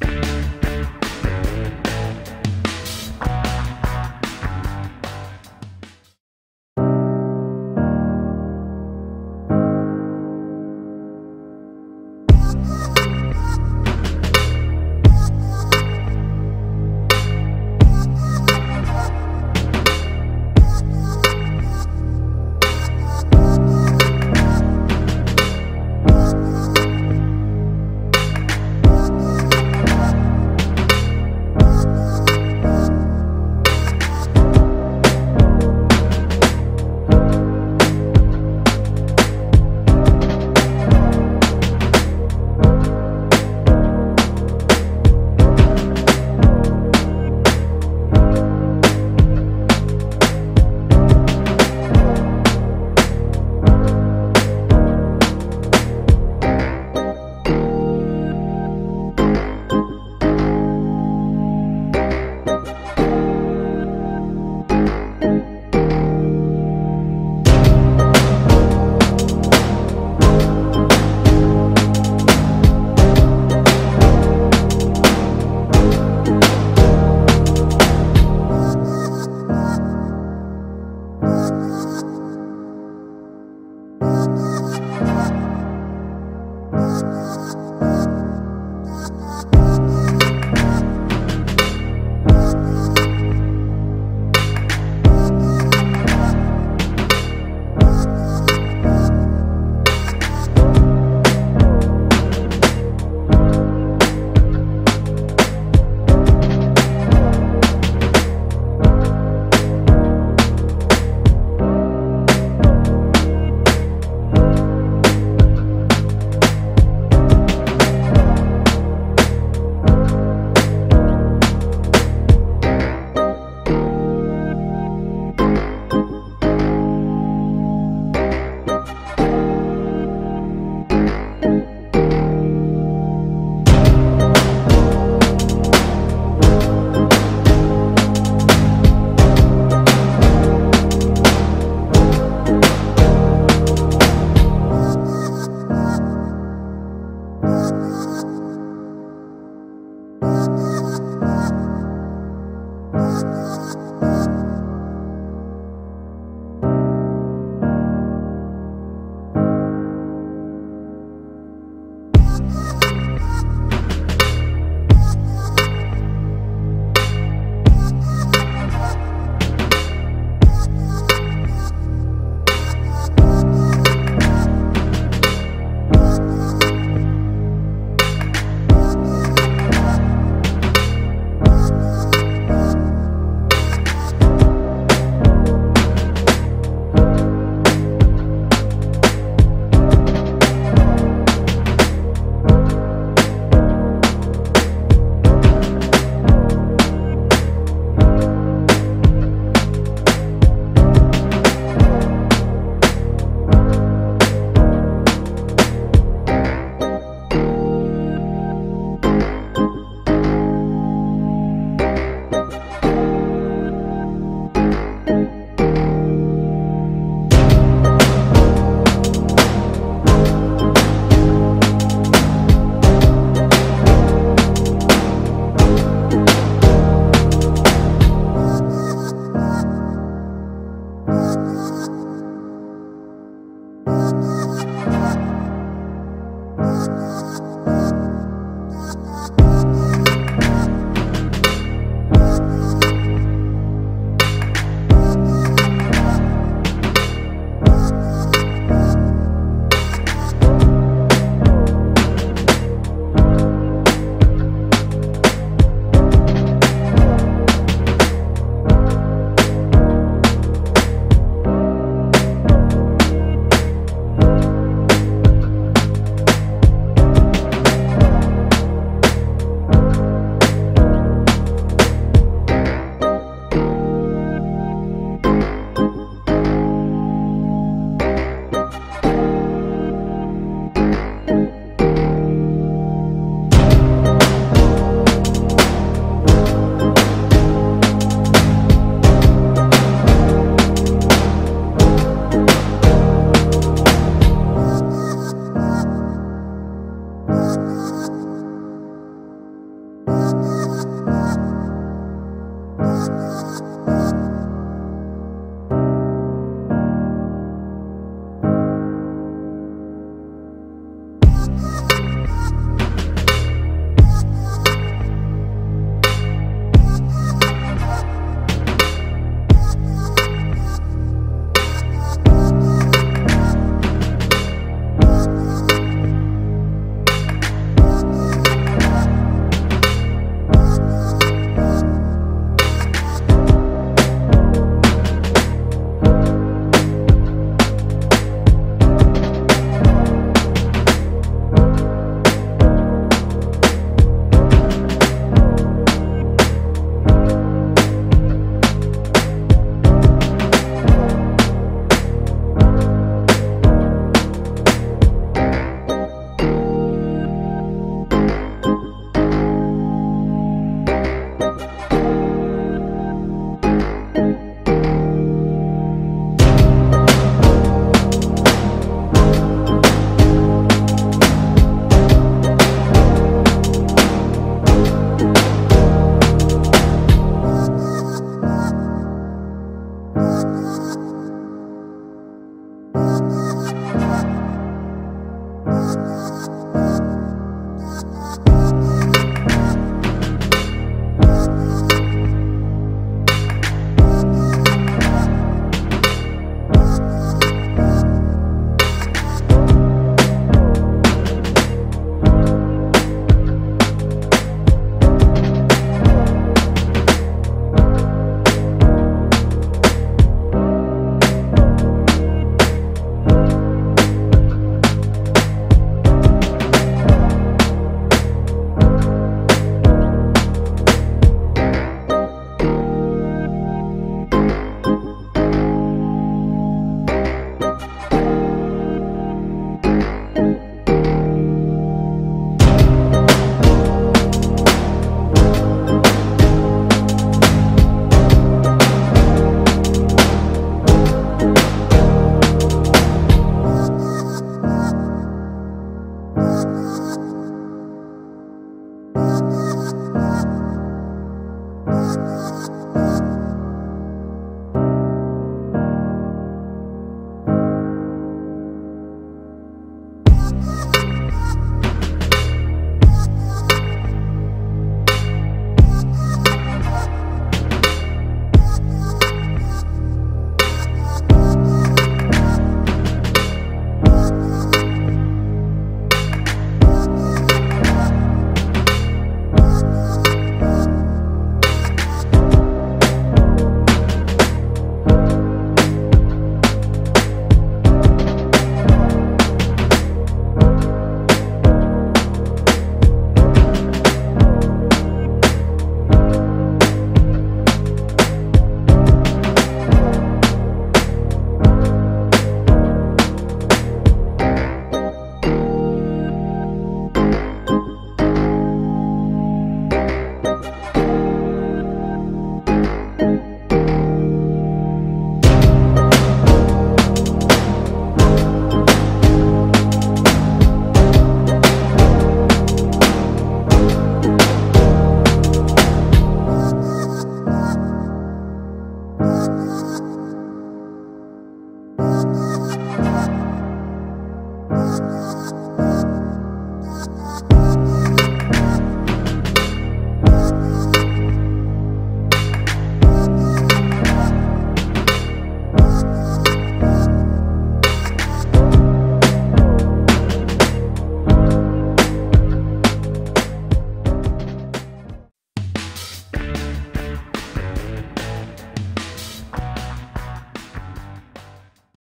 Bye. you.